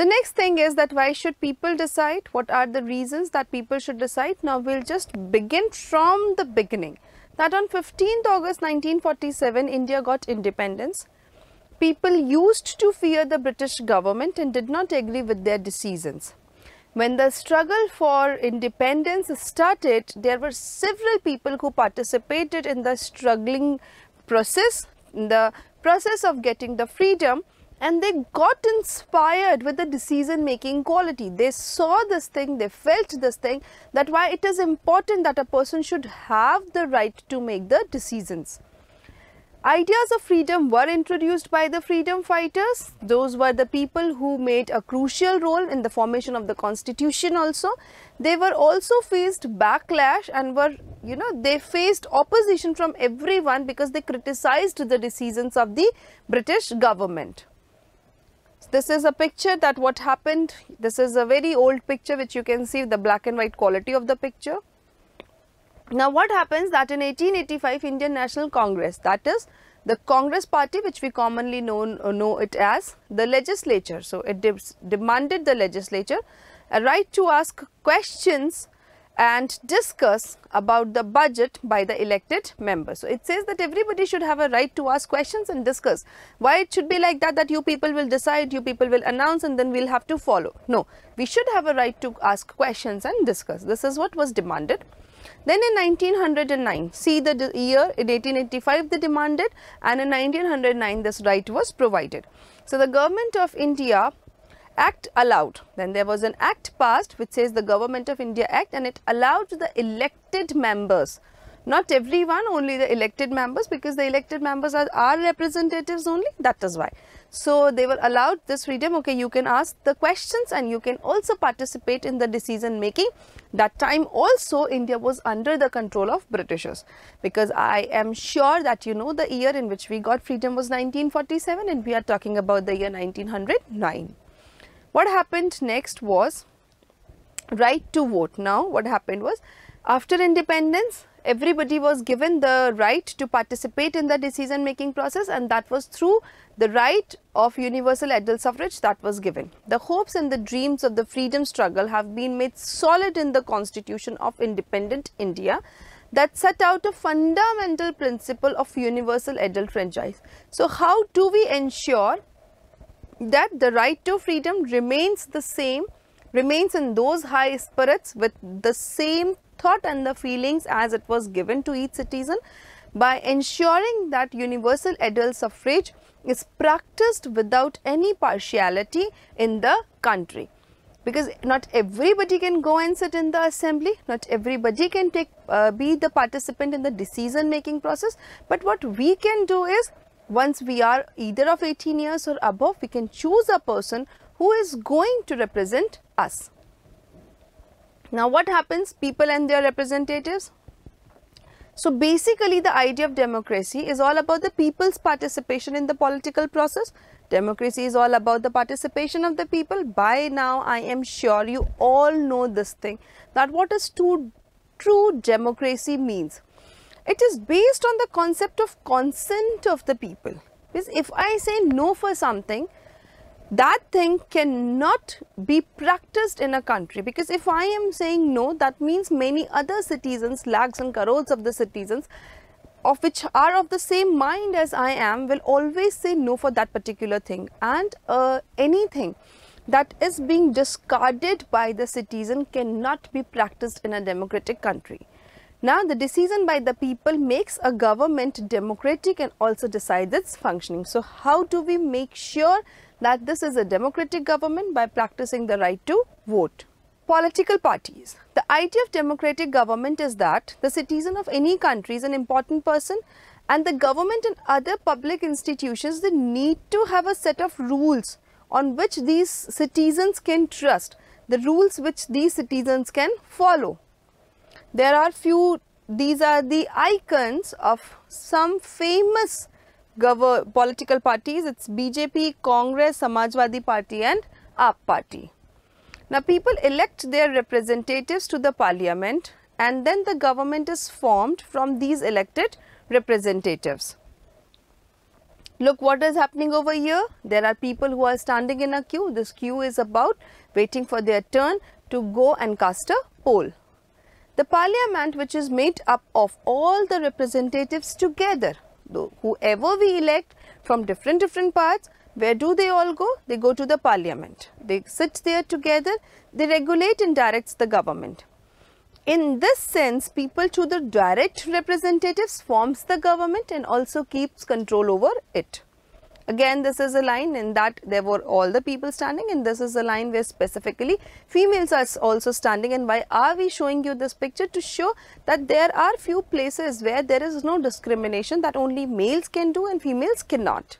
The next thing is that why should people decide? What are the reasons that people should decide? Now we'll just begin from the beginning. That on 15th August 1947, India got independence. People used to fear the British government and did not agree with their decisions. When the struggle for independence started, there were several people who participated in the struggling process, in the process of getting the freedom and they got inspired with the decision making quality. They saw this thing, they felt this thing that why it is important that a person should have the right to make the decisions. Ideas of freedom were introduced by the freedom fighters. Those were the people who made a crucial role in the formation of the constitution also. They were also faced backlash and were, you know, they faced opposition from everyone because they criticized the decisions of the British government. This is a picture that what happened. This is a very old picture which you can see the black and white quality of the picture. Now what happens that in 1885 Indian National Congress that is the Congress party which we commonly know, uh, know it as the legislature. So it de demanded the legislature a right to ask questions and discuss about the budget by the elected members. So it says that everybody should have a right to ask questions and discuss. Why it should be like that that you people will decide, you people will announce and then we'll have to follow. No, we should have a right to ask questions and discuss. This is what was demanded. Then in 1909, see the year in 1885 they demanded and in 1909 this right was provided. So the government of India act allowed. Then there was an act passed which says the government of India act and it allowed the elected members not everyone only the elected members because the elected members are our representatives only. That is why. So they were allowed this freedom. Okay you can ask the questions and you can also participate in the decision making. That time also india was under the control of britishers. Because i am sure that you know the year in which we got freedom was 1947 and we are talking about the year 1909 what happened next was right to vote now what happened was after independence everybody was given the right to participate in the decision making process and that was through the right of universal adult suffrage that was given. The hopes and the dreams of the freedom struggle have been made solid in the constitution of independent India that set out a fundamental principle of universal adult franchise. So, how do we ensure that the right to freedom remains the same, remains in those high spirits with the same thought and the feelings as it was given to each citizen by ensuring that universal adult suffrage is practiced without any partiality in the country. Because not everybody can go and sit in the assembly not everybody can take uh, be the participant in the decision making process. But what we can do is once we are either of 18 years or above we can choose a person who is going to represent us now what happens people and their representatives? So basically the idea of democracy is all about the people's participation in the political process. Democracy is all about the participation of the people. By now I am sure you all know this thing that what is true, true democracy means. It is based on the concept of consent of the people. Because if I say no for something, that thing cannot be practiced in a country because if I am saying no that means many other citizens lakhs and crores of the citizens of which are of the same mind as I am will always say no for that particular thing and uh, anything that is being discarded by the citizen cannot be practiced in a democratic country. Now the decision by the people makes a government democratic and also decides its functioning. So how do we make sure that this is a democratic government by practicing the right to vote. Political parties. The idea of democratic government is that the citizen of any country is an important person and the government and other public institutions they need to have a set of rules on which these citizens can trust, the rules which these citizens can follow. There are few, these are the icons of some famous political parties. It's BJP, Congress, Samajwadi Party and AAP Party. Now people elect their representatives to the parliament and then the government is formed from these elected representatives. Look what is happening over here. There are people who are standing in a queue. This queue is about waiting for their turn to go and cast a poll. The parliament which is made up of all the representatives together, whoever we elect from different different parts, where do they all go? They go to the parliament. They sit there together, they regulate and directs the government. In this sense, people to the direct representatives forms the government and also keeps control over it. Again, this is a line in that there were all the people standing and this is a line where specifically females are also standing and why are we showing you this picture to show that there are few places where there is no discrimination that only males can do and females cannot.